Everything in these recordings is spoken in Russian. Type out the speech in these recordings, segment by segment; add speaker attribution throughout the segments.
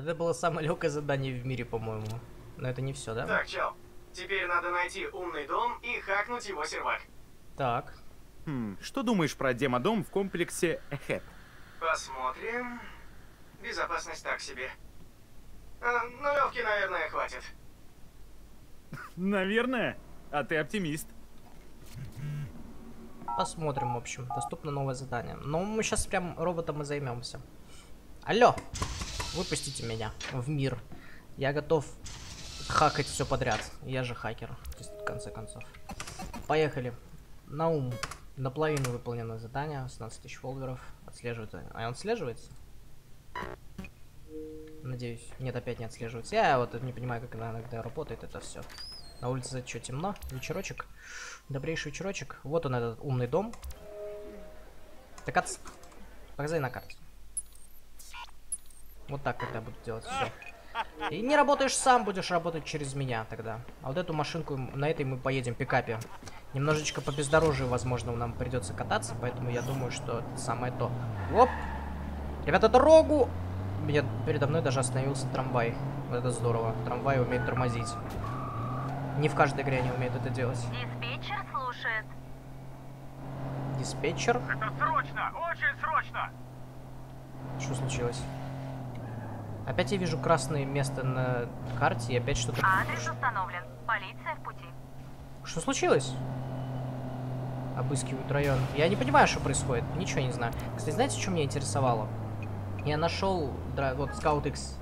Speaker 1: Это было самое легкое задание в мире, по-моему. Но это не все, да?
Speaker 2: Так, чел, теперь надо найти умный дом и хакнуть его сервак.
Speaker 1: Так.
Speaker 3: Хм, что думаешь про демодом в комплексе Эхет?
Speaker 2: Посмотрим. Безопасность так себе. А, нулевки, наверное, хватит.
Speaker 3: Наверное. А ты оптимист.
Speaker 1: Посмотрим, в общем. Доступно новое задание. Но мы сейчас прям роботом и займемся. Алло! Выпустите меня в мир. Я готов хакать все подряд. Я же хакер, в конце концов. Поехали. На ум. Наполовину выполнено задание. 18 тысяч фолловеров. Отслеживается. А он отслеживается? Надеюсь. Нет, опять не отслеживается. Я вот не понимаю, как она иногда работает это все. На улице что, темно? Вечерочек? Добрейший вечерочек. Вот он, этот умный дом. Так от... Показай на карте. Вот так вот я буду делать все. И не работаешь сам, будешь работать через меня тогда. А вот эту машинку, на этой мы поедем, пикапе. Немножечко по бездорожью, возможно, нам придется кататься, поэтому я думаю, что это самое то. Оп! Ребята, дорогу! Меня передо мной даже остановился трамвай. Вот это здорово. Трамвай умеет тормозить. Не в каждой игре они умеют это делать.
Speaker 4: Диспетчер слушает.
Speaker 1: Диспетчер?
Speaker 5: Это срочно! Очень срочно!
Speaker 1: Что случилось? Опять я вижу красное место на карте и опять что-то...
Speaker 4: Адрес установлен. Полиция в пути.
Speaker 1: Что случилось? Обыскивают район. Я не понимаю, что происходит. Ничего не знаю. Кстати, знаете, что меня интересовало? Я нашел... Вот, Scout X.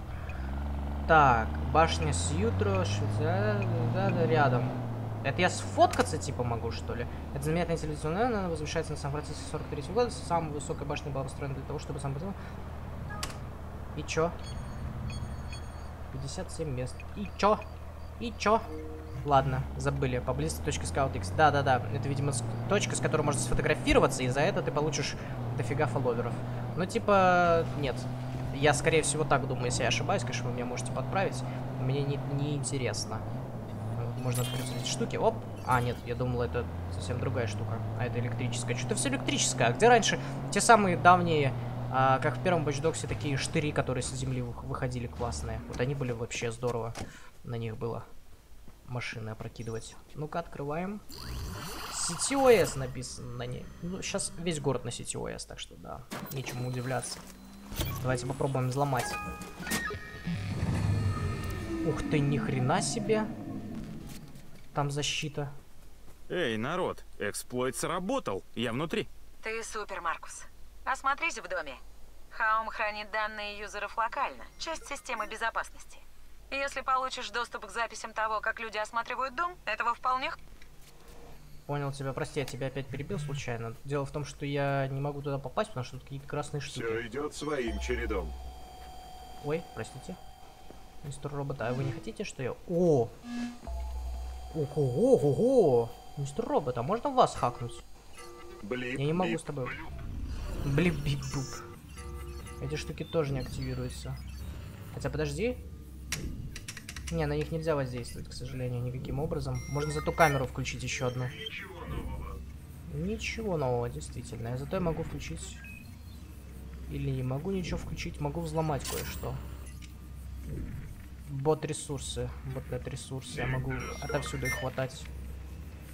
Speaker 1: Так, башня Сьютро, Швейцария, да, да, рядом. Это я сфоткаться, типа, могу, что ли? Это знаменитая телевизионная, она возвышается на Сан-Франциско 43 года. Самая высокая башня была построена для того, чтобы сам... И чё? 57 мест. И чё? И чё? Ладно, забыли. Поблизости точка Scout X. Да-да-да, это, видимо, точка, с которой можно сфотографироваться, и за это ты получишь дофига фолловеров. Ну, типа, нет. Я, скорее всего, так думаю, если я ошибаюсь, конечно, вы меня можете подправить. Мне не, не интересно. Можно открыть эти штуки. Оп. А, нет, я думал, это совсем другая штука. А это электрическая. Что-то все электрическое. А где раньше те самые давние, а, как в первом Watch такие штыри, которые с земли вы- выходили классные. Вот они были вообще здорово. На них было машины опрокидывать. Ну-ка, открываем. CTOS написано на ней. Ну, сейчас весь город на CTOS, так что да, нечему удивляться. Давайте попробуем взломать. Ух ты, ни хрена себе. Там защита.
Speaker 3: Эй, народ, эксплойт сработал. Я внутри.
Speaker 4: Ты супер, Маркус. Осмотрись в доме. Хаум хранит данные юзеров локально, часть системы безопасности. Если получишь доступ к записям того, как люди осматривают дом, этого вполне...
Speaker 1: Понял тебя, прости, я тебя опять перебил случайно. Дело в том, что я не могу туда попасть, потому что тут какие-то красные штуки.
Speaker 6: Все идет своим чередом.
Speaker 1: Ой, простите. Мистер Робот, а вы не хотите, что я... О! Ого, ого! Мистер Робот, а можно вас хакнуть?
Speaker 6: Блип,
Speaker 1: Я не могу
Speaker 6: блип.
Speaker 1: с тобой. блип бип буп Эти штуки тоже не активируются. Хотя подожди. Не, на них нельзя воздействовать, к сожалению, никаким образом. Можно зато камеру включить еще одну. Ничего нового, действительно. Я зато я могу включить... Или не могу ничего включить, могу взломать кое-что. Бот-ресурсы. Бот-ресурсы. Я могу отовсюду их хватать.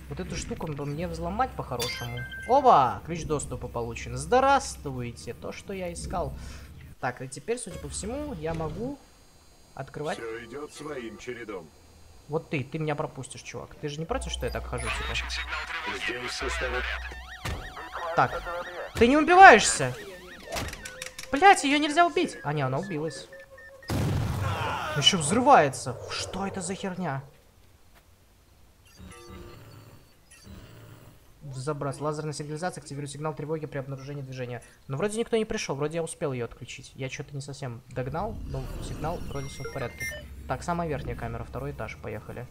Speaker 1: Вот эту штуку бы мне взломать по-хорошему. Оба! Ключ доступа получен. Здравствуйте! То, что я искал. Так, и теперь, судя по всему, я могу открывать...
Speaker 6: Все идет своим чередом.
Speaker 1: Вот ты, ты меня пропустишь, чувак. Ты же не против, что я так хожу, типа?
Speaker 6: Здесь составит
Speaker 1: Так. Ты не убиваешься! Блять, ее нельзя убить! А, не, она убилась. Еще взрывается. Что это за херня? Заброс. Лазерная сигнализация активирует сигнал тревоги при обнаружении движения. Но вроде никто не пришел, вроде я успел ее отключить. Я что-то не совсем догнал, но сигнал вроде все в порядке. Так, самая верхняя камера, второй этаж, поехали.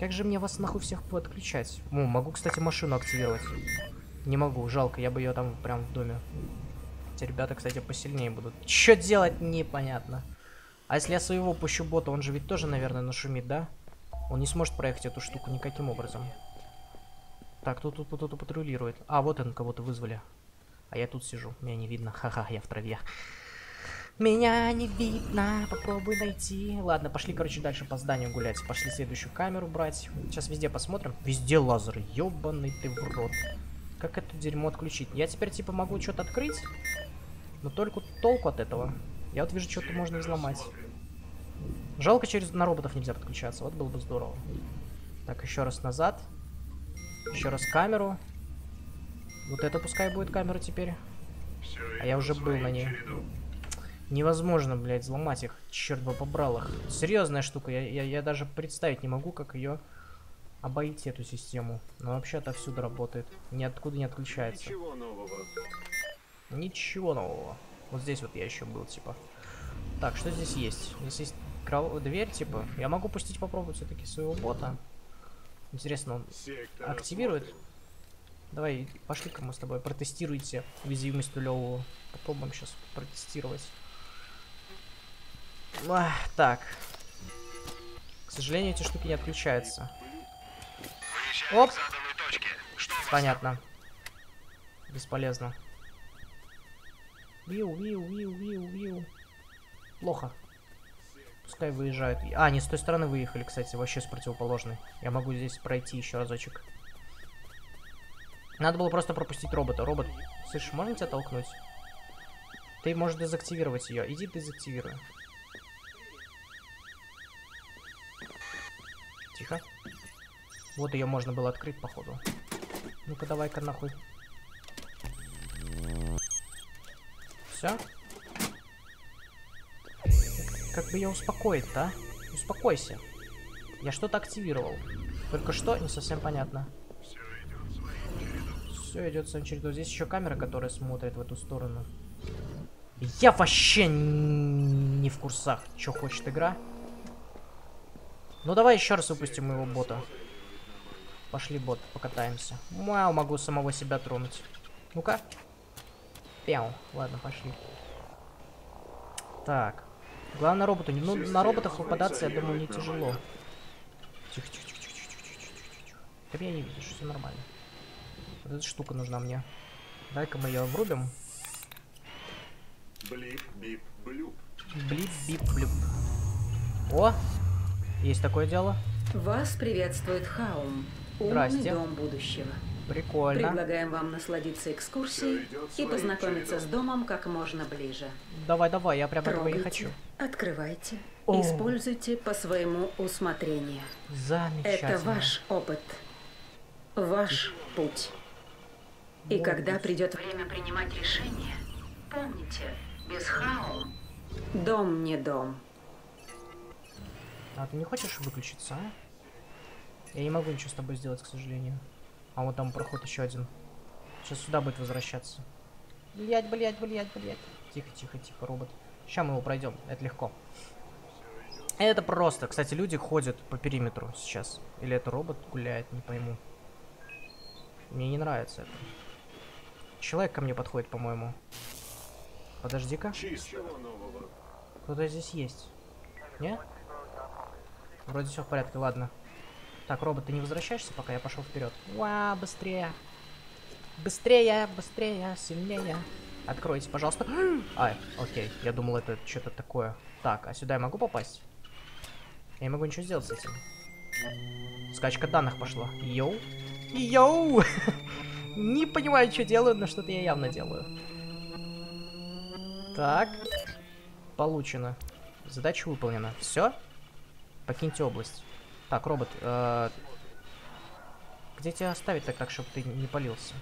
Speaker 1: Как же мне вас нахуй всех подключать? Ну, могу, кстати, машину активировать. Не могу, жалко, я бы ее там прям в доме. Эти ребята, кстати, посильнее будут. Что делать, непонятно. А если я своего пущу бота, он же ведь тоже, наверное, нашумит, да? Он не сможет проехать эту штуку никаким образом. Так, тут тут кто-то патрулирует. А, вот он, кого-то вызвали. А я тут сижу, меня не видно. Ха-ха, я в траве. Меня не видно, попробуй найти. Ладно, пошли, короче, дальше по зданию гулять. Пошли следующую камеру брать. Сейчас везде посмотрим. Везде лазер, ёбаный ты в рот. Как это дерьмо отключить? Я теперь, типа, могу что-то открыть, но только толку от этого. Я вот вижу, что-то можно взломать. Жалко, через на роботов нельзя подключаться. Вот было бы здорово. Так, еще раз назад. Еще раз камеру. Вот это пускай будет камера теперь. А я уже был на ней. Невозможно, блядь, взломать их. Черт бы побрал их. Серьезная штука. Я, я, я даже представить не могу, как ее обойти, эту систему. Но вообще отовсюду работает. Ниоткуда не отключается.
Speaker 6: Ничего нового.
Speaker 1: Ничего нового. Вот здесь вот я еще был, типа. Так, что здесь есть? Здесь есть кров- дверь, типа. Я могу пустить попробовать все-таки своего бота. Интересно, он
Speaker 6: Сектор
Speaker 1: активирует? Давай, пошли-ка мы с тобой протестируйте уязвимость нулевого. Попробуем сейчас протестировать. Ах, так. К сожалению, эти штуки не отключаются. Оп! Понятно. Бесполезно. Виу, виу, виу, виу, виу. Плохо. Пускай выезжают. А, они с той стороны выехали, кстати, вообще с противоположной. Я могу здесь пройти еще разочек. Надо было просто пропустить робота. Робот, слышишь, можно тебя толкнуть? Ты можешь дезактивировать ее. Иди дезактивируй. Тихо. Вот ее можно было открыть, походу. Ну-ка, давай-ка нахуй. Все? Как бы ее успокоить-то, а? Успокойся. Я что-то активировал. Только что, не совсем понятно. Все идет своим чередом. Здесь еще камера, которая смотрит в эту сторону. Я вообще не в курсах, что хочет игра. Ну давай еще раз выпустим моего бота. Пошли, бот, покатаемся. Вау, могу самого себя тронуть. Ну-ка. Пяу. Ладно, пошли. Так. Главное роботу. Ну, на роботах попадаться, я думаю, не тяжело. Тихо, тихо, тихо, тихо, тихо, тихо, тихо. Ты меня не видишь, все нормально. Вот эта штука нужна мне. Дай-ка мы ее врубим.
Speaker 6: Блип, бип, блюп.
Speaker 1: Блип, бип, блюп. О! Есть такое дело.
Speaker 7: Вас приветствует Хаум, умный дом будущего.
Speaker 1: Прикольно.
Speaker 7: Предлагаем вам насладиться экскурсией и познакомиться с домом как можно ближе.
Speaker 1: Давай, давай, я прям этого и
Speaker 7: Трогайте,
Speaker 1: хочу.
Speaker 7: Открывайте,
Speaker 1: О.
Speaker 7: используйте по своему усмотрению.
Speaker 1: Замечательно.
Speaker 7: Это ваш опыт, ваш путь. И
Speaker 1: Мой
Speaker 7: когда
Speaker 1: путь.
Speaker 7: придет время принимать решение, помните, без Хаум дом не дом.
Speaker 1: А ты не хочешь выключиться, а? Я не могу ничего с тобой сделать, к сожалению. А вот там проход еще один. Сейчас сюда будет возвращаться. Блять, блять, блять, блять. Тихо, тихо, тихо, робот. Сейчас мы его пройдем. Это легко. Это просто. Кстати, люди ходят по периметру сейчас. Или это робот гуляет, не пойму. Мне не нравится это. Человек ко мне подходит, по-моему. Подожди-ка. Кто-то здесь есть. Не? Вроде все в порядке, ладно. Так, робот, ты не возвращаешься, пока я пошел вперед. Уа, быстрее. Быстрее, быстрее, сильнее. Откройте, пожалуйста. Ай, окей. Я думал, это что-то такое. Так, а сюда я могу попасть? Я не могу ничего сделать с этим. Скачка данных пошла. Йоу. Йоу! Не понимаю, что делаю, но что-то я явно делаю. Так. Получено. Задача выполнена. Все? Покиньте область. Так, робот, э, где тебя оставить так, так, чтобы ты не полился?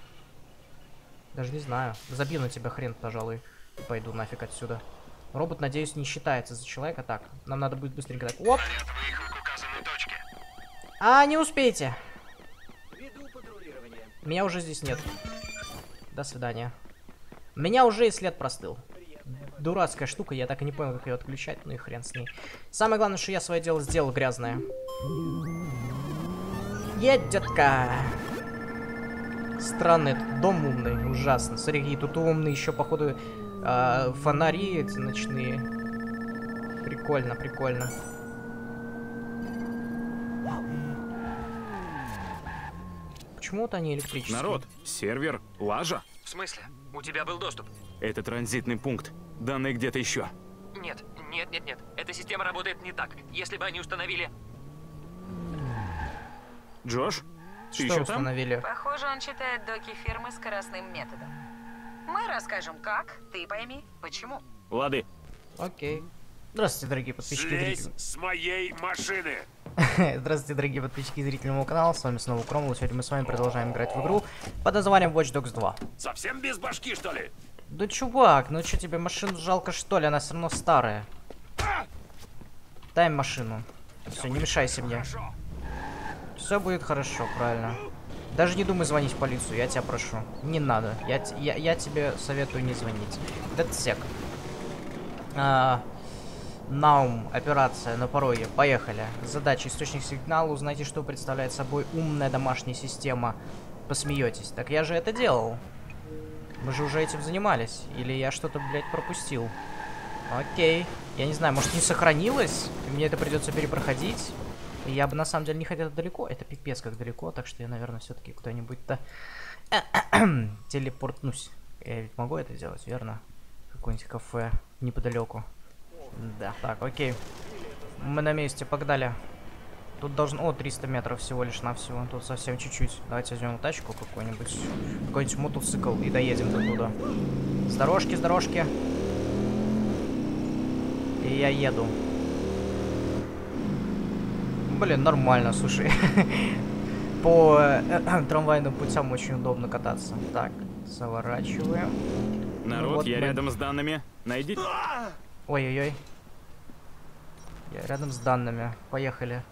Speaker 1: Даже не знаю. Забью на тебя хрен, пожалуй. И пойду нафиг отсюда. Робот, надеюсь, не считается за человека. Так, нам надо будет быстренько так. Оп! А, не успеете. Меня уже здесь нет. До свидания. Меня уже и след простыл. Дурацкая штука, я так и не понял, как ее отключать, ну и хрен с ней. Самое главное, что я свое дело сделал грязное. Едь, детка! Странный этот дом умный, ужасно. Смотри, какие тут умные еще, походу, а, фонари эти ночные. Прикольно, прикольно. Почему-то они электрические.
Speaker 3: Народ, сервер, лажа.
Speaker 8: В смысле? У тебя был доступ?
Speaker 3: Это транзитный пункт. Данные где-то еще.
Speaker 8: Нет, нет, нет, нет. Эта система работает не так. Если бы они установили...
Speaker 3: Джош, ты
Speaker 1: Что
Speaker 3: еще там?
Speaker 1: установили?
Speaker 4: Похоже, он читает доки фирмы скоростным методом. Мы расскажем как, ты пойми, почему.
Speaker 3: Лады.
Speaker 1: Окей. Здравствуйте, дорогие подписчики и зрители.
Speaker 5: с моей машины!
Speaker 1: Здравствуйте, дорогие подписчики и зрители моего канала. С вами снова Кромвелл. Сегодня мы с вами продолжаем играть в игру под названием Watch Dogs 2.
Speaker 5: Совсем без башки, что ли?
Speaker 1: Да чувак, ну что тебе машину жалко что ли? Она все равно старая. Дай машину. Все, не мешайся мне. Все будет хорошо, правильно. Даже не думай звонить в полицию, я тебя прошу. Не надо. Я, я, я тебе советую не звонить. Дедсек. А, Наум, операция на пороге. Поехали. Задача источник сигнала. Узнайте, что представляет собой умная домашняя система. Посмеетесь. Так я же это делал. Мы же уже этим занимались. Или я что-то, блядь, пропустил. Окей. Я не знаю, может не сохранилось? Мне это придется перепроходить? Я бы на самом деле не хотел далеко. Это пипец как далеко, так что я, наверное, все-таки куда-нибудь-то телепортнусь. Я ведь могу это сделать, верно? Какое-нибудь кафе неподалеку. Да, так, окей. Мы на месте, погнали. Тут должен... О, 300 метров всего лишь навсего. Тут совсем чуть-чуть. Давайте возьмем тачку какую-нибудь. Какой-нибудь мотоцикл и доедем до туда. С дорожки, с дорожки. И я еду. Блин, нормально, слушай. По э, трамвайным путям очень удобно кататься. Так, заворачиваем.
Speaker 3: Народ,
Speaker 1: вот
Speaker 3: я
Speaker 1: мы-
Speaker 3: рядом с данными. Найди...
Speaker 1: Ой-ой-ой. Я рядом с данными. Поехали.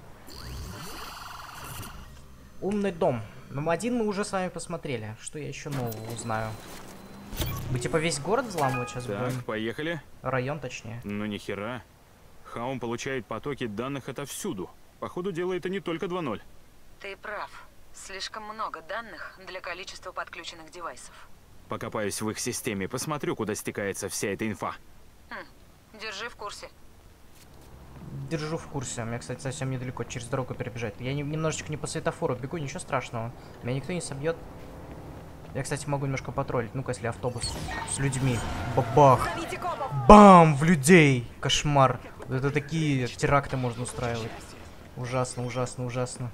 Speaker 1: Умный дом. Ну, один мы уже с вами посмотрели. Что я еще нового узнаю? Мы типа весь город взламывать сейчас
Speaker 3: Так,
Speaker 1: будем?
Speaker 3: поехали.
Speaker 1: Район, точнее.
Speaker 3: Ну ни хера. Хаум получает потоки данных отовсюду. Походу, делает это не только 2.0.
Speaker 4: Ты прав. Слишком много данных для количества подключенных девайсов.
Speaker 3: Покопаюсь в их системе, посмотрю, куда стекается вся эта инфа.
Speaker 4: Держи в курсе.
Speaker 1: Держу в курсе. Мне, кстати, совсем недалеко через дорогу перебежать. Я не- немножечко не по светофору бегу, ничего страшного. Меня никто не собьет. Я, кстати, могу немножко потроллить. Ну-ка, если автобус с людьми. Бабах! Бам! В людей! Кошмар. Это такие теракты можно устраивать. Ужасно, ужасно, ужасно.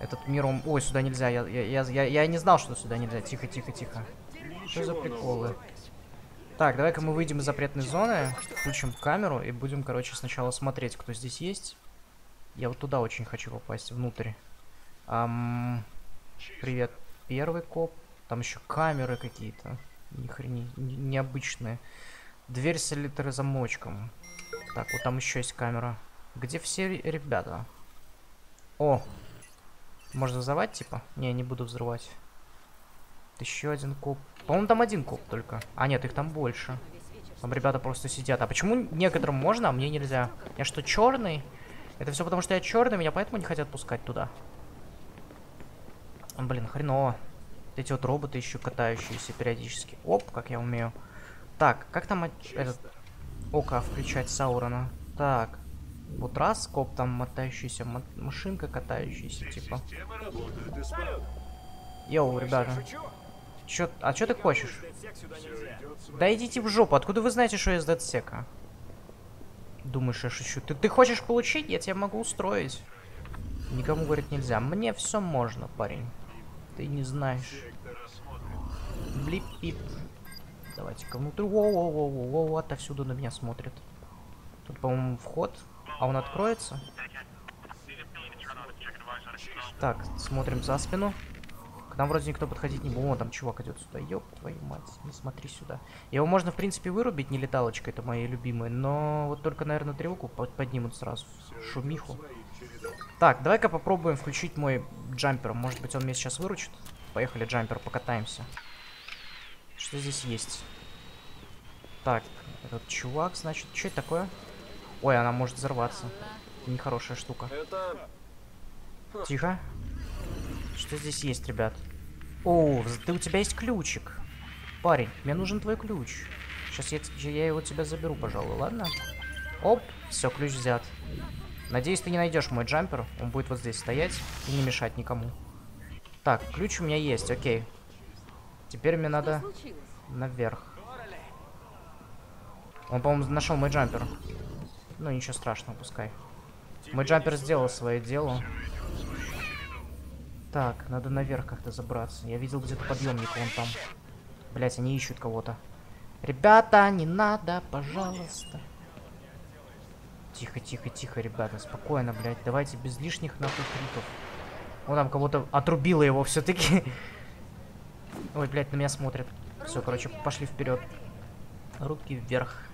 Speaker 1: Этот мир, он... Ой, сюда нельзя. Я, я, я, я, не знал, что сюда нельзя. Тихо, тихо, тихо. Что за приколы? Так, давай-ка мы выйдем из запретной зоны, включим камеру и будем, короче, сначала смотреть, кто здесь есть. Я вот туда очень хочу попасть, внутрь. Ам, привет, первый коп. Там еще камеры какие-то. Ни хрени, не- необычные. Дверь с электрозамочком. Так, вот там еще есть камера. Где все ре- ребята? О! Можно взорвать, типа? Не, не буду взрывать. Еще один коп. По-моему, там один коп только. А, нет, их там больше. Там ребята просто сидят. А почему некоторым можно, а мне нельзя? Я что, черный? Это все потому, что я черный, меня поэтому не хотят пускать туда. Блин, хреново. Эти вот роботы еще катающиеся периодически. Оп, как я умею. Так, как там от- этот око включать Саурона? Так. Вот раз, коп там мотающийся, мо- машинка катающаяся, типа. Йоу, ребята. Чё, а чё ты хочешь? Да идите в жопу, откуда вы знаете, что я из дедсека? Думаешь, я шучу? Ты, ты хочешь получить? Я тебя могу устроить. Никому говорить нельзя. Мне все можно, парень. Ты не знаешь. Блип-пип. Давайте-ка внутрь. Воу-воу-воу-воу, отовсюду на меня смотрят. Тут, по-моему, вход. А он откроется? Так, смотрим за спину. К нам вроде никто подходить не будет. О, там чувак идет сюда. Ёб твою мать, не смотри сюда. Его можно, в принципе, вырубить, не леталочкой, это мои любимые. Но вот только, наверное, тревогу под- поднимут сразу. Шумиху. Так, давай-ка попробуем включить мой джампер. Может быть, он меня сейчас выручит? Поехали, джампер, покатаемся. Что здесь есть? Так, этот чувак, значит, что это такое? Ой, она может взорваться. Нехорошая штука. Тихо. Что здесь есть, ребят? О, ты у тебя есть ключик. Парень, мне нужен твой ключ. Сейчас я, я его у тебя заберу, пожалуй, ладно? Оп, все, ключ взят. Надеюсь, ты не найдешь мой джампер. Он будет вот здесь стоять и не мешать никому. Так, ключ у меня есть, окей. Теперь мне надо наверх. Он, по-моему, нашел мой джампер. Ну, ничего страшного, пускай. Мой джампер сделал свое дело. Так, надо наверх как-то забраться. Я видел где-то подъемник вон там. Блять, они ищут кого-то. Ребята, не надо, пожалуйста. Тихо, тихо, тихо, ребята, спокойно, блядь. Давайте без лишних нахуй криков. Он там кого-то отрубило его все-таки. Ой, блядь, на меня смотрят. Все, короче, пошли вперед. Руки вверх.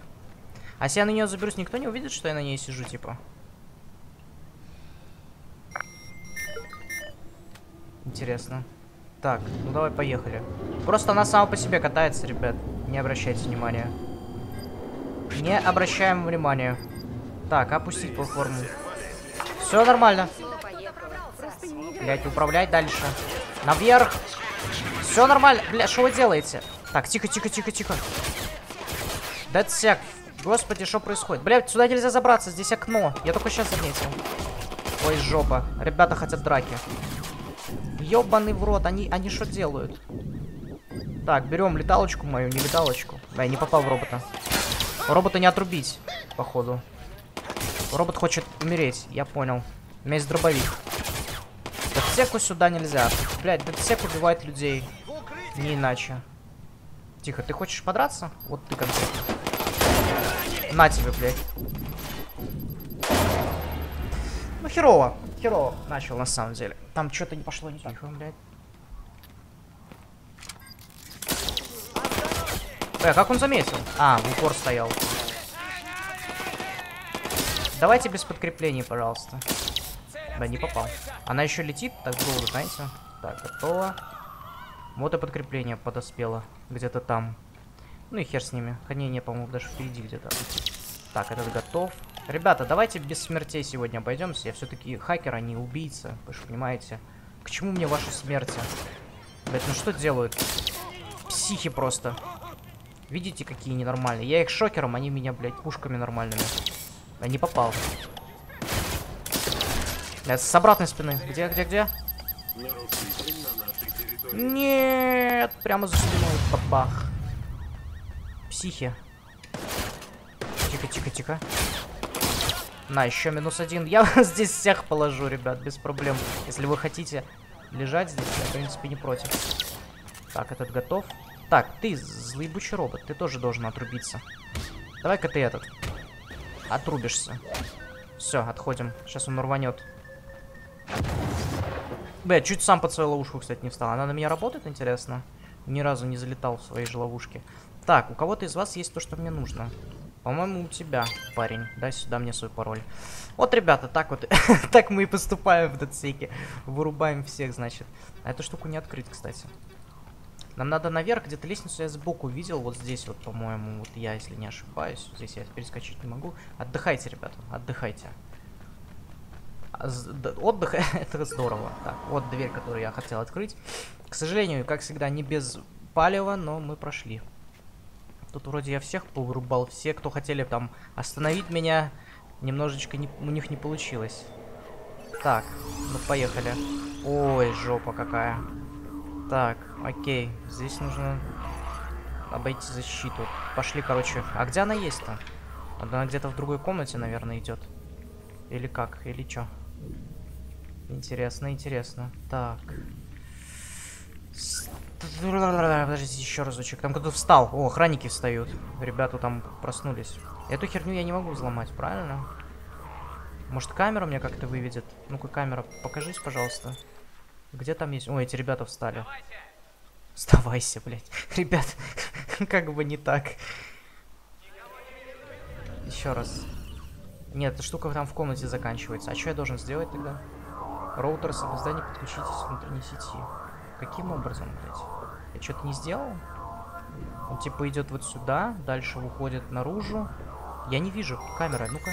Speaker 1: А если я на нее заберусь, никто не увидит, что я на ней сижу, типа? Интересно. Так, ну давай поехали. Просто она сама по себе катается, ребят. Не обращайте внимания. Не обращаем внимания. Так, опустить платформу. Все нормально. Блять, управлять дальше. Наверх. Все нормально. Бля, что вы делаете? Так, тихо, тихо, тихо, тихо. Дедсек. Господи, что происходит? Блять, сюда нельзя забраться, здесь окно. Я только сейчас заметил. Ой, жопа. Ребята хотят драки. Ёбаный в рот, они, они что делают? Так, берем леталочку мою, не леталочку. Да, я не попал в робота. Робота не отрубить, походу. Робот хочет умереть, я понял. У меня есть дробовик. Дедсеку сюда нельзя. Блять, Дедсек убивает людей. Не иначе. Тихо, ты хочешь подраться? Вот ты конкретно. На тебе, блядь. Ну, херово. Херово начал, на самом деле. Там что-то не пошло не так. Тихо, блядь. Э, как он заметил? А, в упор стоял. Давайте без подкреплений, пожалуйста. Да, не попал. Она еще летит, так долго, знаете. Так, готово. Вот и подкрепление подоспело. Где-то там. Ну и хер с ними. Хранение, по-моему, даже впереди где-то. Так, этот готов. Ребята, давайте без смертей сегодня обойдемся. Я все-таки хакер, а не убийца. Вы же понимаете. К чему мне ваши смерти? Блять, ну что делают? Психи просто. Видите, какие ненормальные? Я их шокером, они меня, блядь, пушками нормальными. Я не попал. Блядь, с обратной спины. Где, где, где? Нет, прямо за спиной. Бабах. Психи. Тихо, тихо, тихо. На, еще минус один. Я здесь всех положу, ребят, без проблем. Если вы хотите лежать здесь, я, в принципе, не против. Так, этот готов. Так, ты, злоебучий робот, ты тоже должен отрубиться. Давай-ка ты этот. Отрубишься. Все, отходим. Сейчас он рванет. Бля, чуть сам под свою ловушку, кстати, не встал. Она на меня работает, интересно? Ни разу не залетал в свои же ловушки. Так, у кого-то из вас есть то, что мне нужно. По-моему, у тебя, парень. Дай сюда мне свой пароль. Вот, ребята, так вот. так мы и поступаем в датсеке. Вырубаем всех, значит. А эту штуку не открыть, кстати. Нам надо наверх, где-то лестницу я сбоку видел. Вот здесь вот, по-моему, вот я, если не ошибаюсь. Здесь я перескочить не могу. Отдыхайте, ребята, отдыхайте. А отдых это здорово. Так, вот дверь, которую я хотел открыть. К сожалению, как всегда, не без палева, но мы прошли. Тут вроде я всех повырубал. Все, кто хотели там остановить меня, немножечко не, у них не получилось. Так, ну поехали. Ой, жопа какая. Так, окей. Здесь нужно обойти защиту. Пошли, короче. А где она есть-то? Она где-то в другой комнате, наверное, идет. Или как? Или что? Интересно, интересно. Так. Подождите еще разочек. Там кто-то встал. О, охранники встают. Ребята там проснулись. Эту херню я не могу взломать, правильно? Может, камера мне как-то выведет? Ну-ка, камера, покажись, пожалуйста. Где там есть? О, эти ребята встали. Вставайся, блядь. Ребят, как бы не так. Еще раз. Нет, эта штука там в комнате заканчивается. А что я должен сделать тогда? Роутер создания подключитесь внутренней сети. Каким образом, блядь? Я что-то не сделал? Он типа идет вот сюда, дальше выходит наружу. Я не вижу. Камера, ну-ка.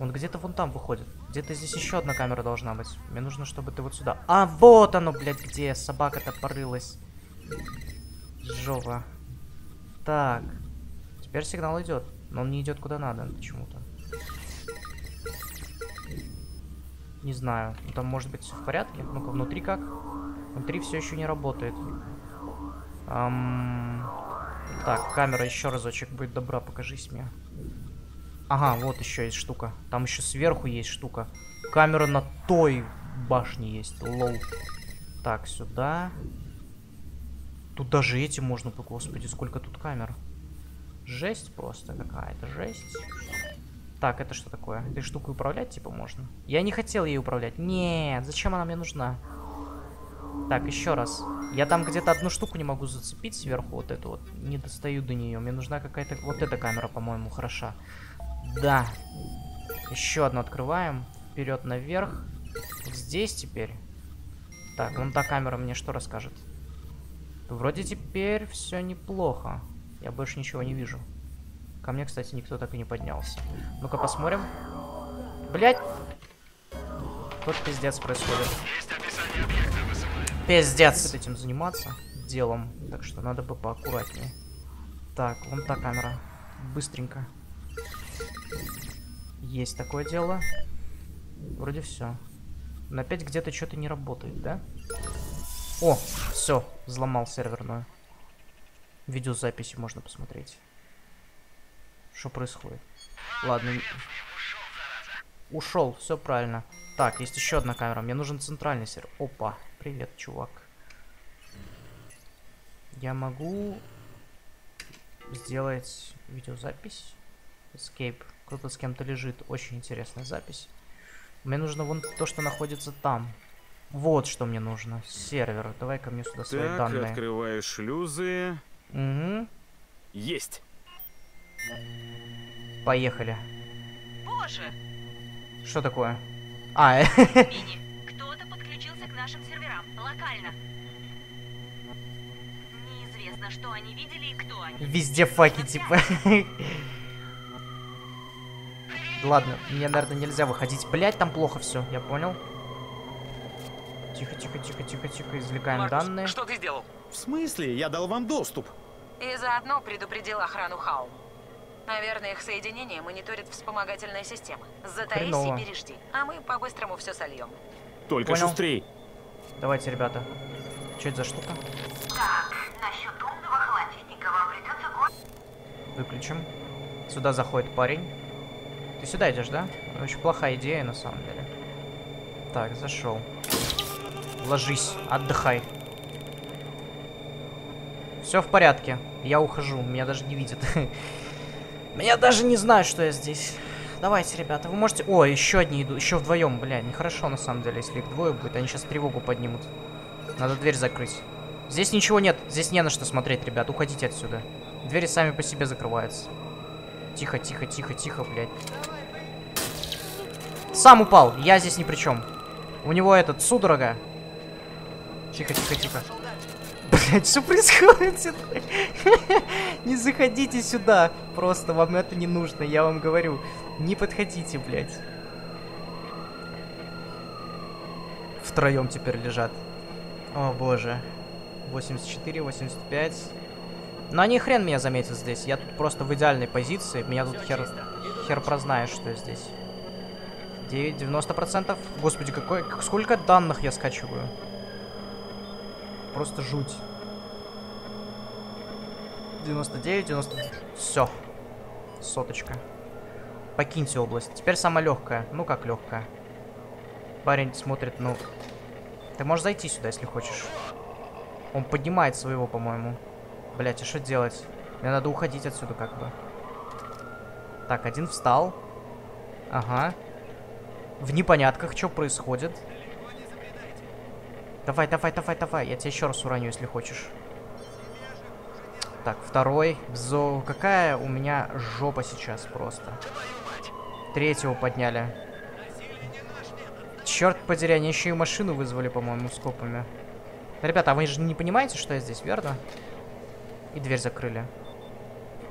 Speaker 1: Он где-то вон там выходит. Где-то здесь еще одна камера должна быть. Мне нужно, чтобы ты вот сюда. А, вот оно, блядь, где собака-то порылась. Жова. Так. Теперь сигнал идет. Но он не идет куда надо почему-то. Не знаю. Ну, там может быть все в порядке. Ну-ка, внутри как? Внутри все еще не работает. Эм... Так, камера еще разочек будет добра, покажись мне. Ага, вот еще есть штука. Там еще сверху есть штука. Камера на той башне есть. Лол. Так, сюда. Тут даже эти можно... Господи, сколько тут камер. Жесть просто какая-то, жесть. Так, это что такое? Этой штукой управлять, типа, можно? Я не хотел ей управлять. Нет, зачем она мне нужна? Так, еще раз. Я там где-то одну штуку не могу зацепить сверху, вот эту вот. Не достаю до нее. Мне нужна какая-то... Вот эта камера, по-моему, хороша. Да. Еще одну открываем. Вперед наверх. Здесь теперь. Так, вон та камера мне что расскажет? Вроде теперь все неплохо. Я больше ничего не вижу. Ко мне, кстати, никто так и не поднялся. Ну-ка посмотрим. Блять! Тут пиздец происходит. Пиздец! С этим заниматься делом. Так что надо бы поаккуратнее. Так, вон та камера. Быстренько. Есть такое дело. Вроде все. Но опять где-то что-то не работает, да? О, все, взломал серверную. Видеозаписи можно посмотреть. Что происходит? Ладно. Ушел, все правильно. Так, есть еще одна камера. Мне нужен центральный сервер. Опа, привет, чувак. Я могу сделать видеозапись. Escape. Кто-то с кем-то лежит. Очень интересная запись. Мне нужно вон то, что находится там. Вот что мне нужно. Сервер. Давай ко мне сюда свои
Speaker 3: Так,
Speaker 1: данные.
Speaker 3: открываешь шлюзы.
Speaker 1: Угу.
Speaker 3: Есть.
Speaker 1: Поехали.
Speaker 9: Боже,
Speaker 1: Что такое? А, э,
Speaker 9: Мини, кто-то подключился к нашим серверам, локально. Неизвестно, что они видели и кто они.
Speaker 1: везде факи, типа. Ладно, мне, наверное, нельзя выходить. Блять, там плохо все, я понял. Тихо, тихо, тихо, тихо, тихо, извлекаем
Speaker 8: Маркус,
Speaker 1: данные.
Speaker 8: что ты сделал?
Speaker 10: В смысле? Я дал вам доступ.
Speaker 4: И заодно предупредил охрану Хаум. Наверное, их соединение мониторит вспомогательная система. Затаись
Speaker 1: Хреново.
Speaker 4: и пережди, а мы по-быстрому все сольем.
Speaker 3: Только
Speaker 1: Понял.
Speaker 3: шустрей.
Speaker 1: Давайте, ребята. Что это за штука?
Speaker 7: Так, насчет умного холодильника вам придется го-
Speaker 1: Выключим. Сюда заходит парень. Ты сюда идешь, да? Очень плохая идея, на самом деле. Так, зашел. Ложись, отдыхай. Все в порядке. Я ухожу. Меня даже не видят. Меня даже не знают, что я здесь. Давайте, ребята, вы можете... О, еще одни идут. Еще вдвоем, бля. Нехорошо, на самом деле, если их двое будет. Они сейчас тревогу поднимут. Надо дверь закрыть. Здесь ничего нет. Здесь не на что смотреть, ребят. Уходите отсюда. Двери сами по себе закрываются. Тихо, тихо, тихо, тихо, блядь. Сам упал. Я здесь ни при чем. У него этот судорога. Тихо, тихо, тихо. Блять, что происходит? Не заходите сюда. Просто вам это не нужно, я вам говорю. Не подходите, блядь. Втроем теперь лежат. О боже. 84, 85. Но они хрен меня заметят здесь. Я тут просто в идеальной позиции. Меня тут хер, хер прознаешь, что я здесь. 9, 90%. Господи, какой, как- сколько данных я скачиваю. Просто жуть. 99, 90... Все. Соточка. Покиньте область. Теперь самая легкая. Ну как легкая. Парень смотрит, ну... Ты можешь зайти сюда, если хочешь. Он поднимает своего, по-моему. Блять, а что делать? Мне надо уходить отсюда как бы. Так, один встал. Ага. В непонятках, что происходит. Давай, давай, давай, давай. Я тебя еще раз уроню, если хочешь. Так, второй. Зо... Какая у меня жопа сейчас просто. Третьего подняли. Черт подери, они еще и машину вызвали, по-моему, с копами. Ребята, а вы же не понимаете, что я здесь, верно? И дверь закрыли.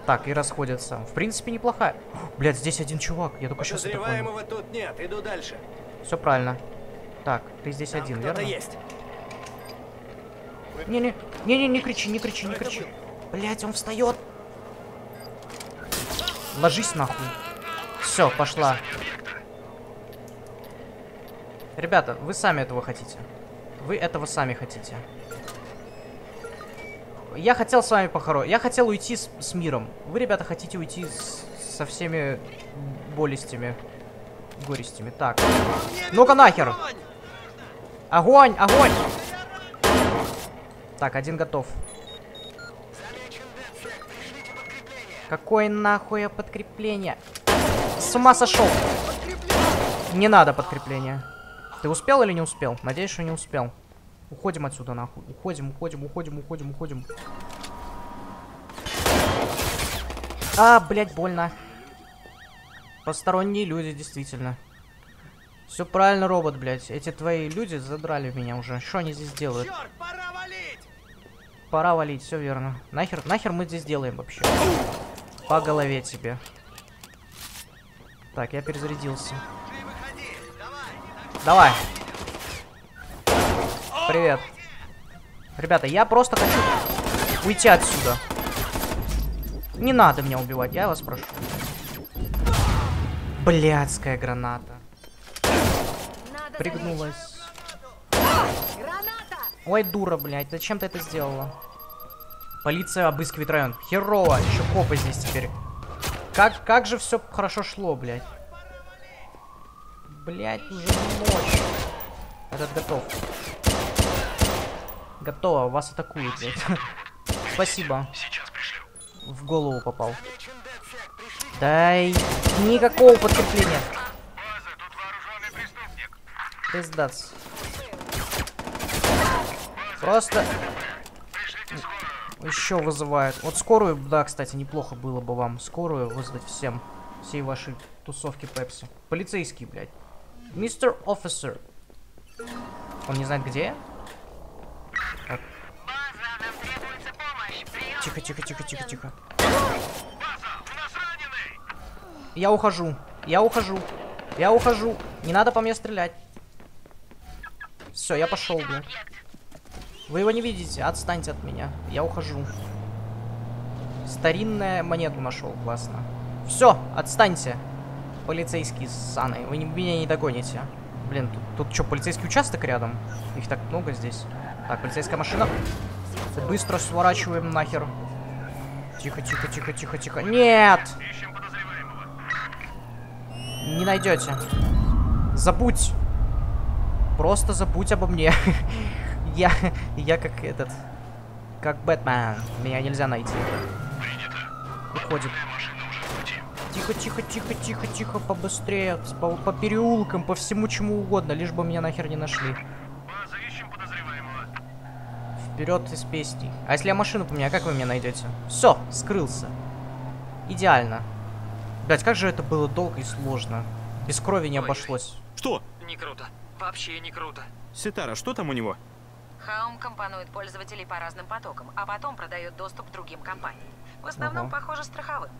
Speaker 1: Так, и расходятся. В принципе, неплохая. Блять, здесь один чувак. Я только сейчас это понял.
Speaker 10: Тут нет. Иду дальше.
Speaker 1: Все правильно. Так, ты здесь
Speaker 10: Там
Speaker 1: один, верно?
Speaker 10: есть.
Speaker 1: Не-не, не-не, не кричи, не кричи, не кричи. Блять, он встает. Ложись нахуй. Все, пошла. Ребята, вы сами этого хотите. Вы этого сами хотите. Я хотел с вами похоронить. Я хотел уйти с, с миром. Вы, ребята, хотите уйти с- со всеми болестями. Горестями. Так. Ну-ка нахер! Огонь! Огонь! Так, один готов. Какое нахуй подкрепление? С ума сошел! Не надо подкрепления. Ты успел или не успел? Надеюсь, что не успел. Уходим отсюда, нахуй. Уходим, уходим, уходим, уходим, уходим. А, блядь, больно. Посторонние люди, действительно. Все правильно, робот, блядь. Эти твои люди задрали меня уже. Что они здесь делают?
Speaker 10: пора валить!
Speaker 1: Пора валить, все верно. Нахер, нахер мы здесь делаем вообще? По голове тебе. Так, я перезарядился. Давай. Привет. Ребята, я просто хочу уйти отсюда. Не надо меня убивать, я вас прошу. Блядская граната. Пригнулась. Ой, дура, блядь, зачем ты это сделала? Полиция обыскивает район. Херово, еще копы здесь теперь. Как, как же все хорошо шло, блядь. Блядь, уже ночь. Этот готов. Готово, вас атакуют, блядь. Спасибо. В голову попал. Дай никакого подкрепления. Пиздец. Просто еще вызывает. Вот скорую, да, кстати, неплохо было бы вам скорую вызвать всем. Всей вашей тусовки Пепси. Полицейский, блядь. Мистер Офисер. Он не знает, где я? Так. Тихо, тихо, тихо, тихо, тихо. Я ухожу. Я ухожу. Я ухожу. Не надо по мне стрелять. Все, я пошел, блядь. Вы его не видите, отстаньте от меня. Я ухожу. Старинная монету нашел, классно. Все, отстаньте. Полицейские ссаны. Вы меня не догоните. Блин, тут, тут что, полицейский участок рядом? Их так много здесь. Так, полицейская машина. Быстро сворачиваем нахер. Тихо, тихо, тихо, тихо, тихо. Нет! Не найдете. Забудь. Просто забудь обо мне. я, я как этот, как Бэтмен. Меня нельзя найти. Уходит. Тихо, тихо, тихо, тихо, тихо, побыстрее. По, по переулкам, по всему чему угодно, лишь бы меня нахер не нашли. Вперед из песней. А если я машину поменяю, как вы меня найдете? Все, скрылся. Идеально. Блять, как же это было долго и сложно. Без крови не обошлось.
Speaker 3: Что?
Speaker 8: Не круто. Вообще не круто.
Speaker 3: Ситара, что там у него?
Speaker 4: Хаум компонует пользователей по разным потокам, а потом продает доступ другим компаниям. В основном,
Speaker 1: Ага.
Speaker 4: похоже, страховым.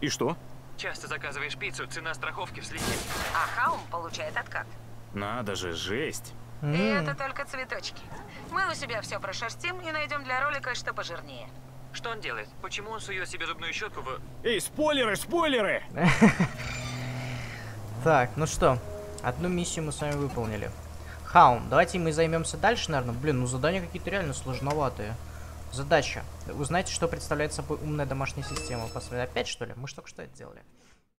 Speaker 3: И что?
Speaker 8: Часто заказываешь пиццу, цена страховки взлетит.
Speaker 4: А Хаум получает откат.
Speaker 3: Надо же, жесть.
Speaker 4: И
Speaker 1: М,
Speaker 4: это только цветочки. Мы у себя все прошерстим и найдем для ролика что пожирнее.
Speaker 8: Что он делает? Почему он сует себе зубную щетку в...
Speaker 3: Эй, спойлеры, спойлеры!
Speaker 1: Так, ну что, одну миссию мы с вами выполнили. Хаум, давайте мы займемся дальше, наверное. Блин, ну задания какие-то реально сложноватые. Задача. Узнайте, что представляет собой умная домашняя система. Посмотрите, опять что ли? Мы же только что это делали.